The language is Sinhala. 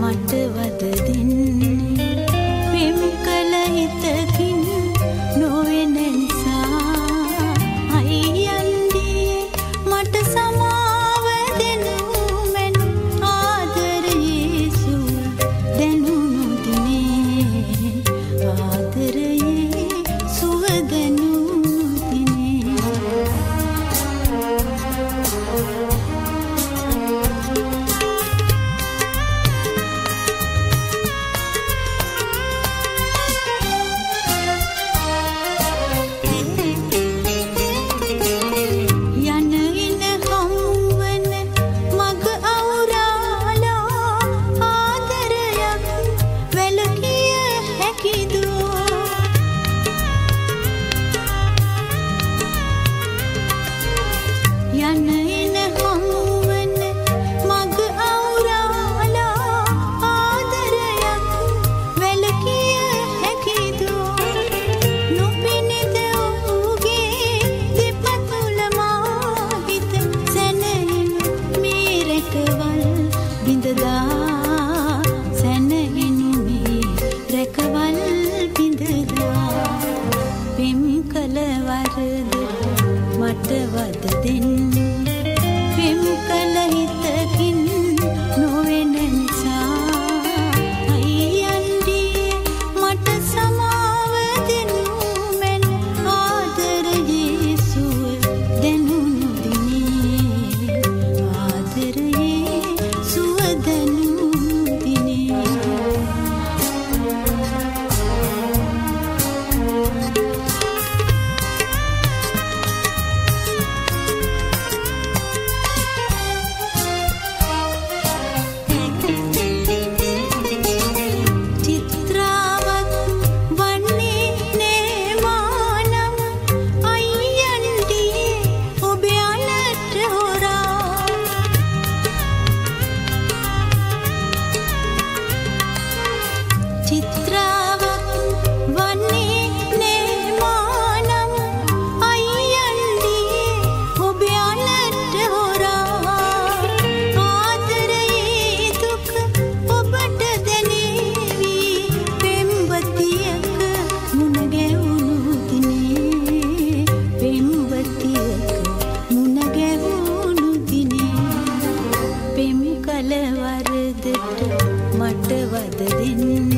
මට වද දෙන්න. බිඳදා සැනහිනිමේ රැකවල් බිඳදා පෙම් කළවරද මට වද දෙන්න. කල වරදට මට වද දෙන්න.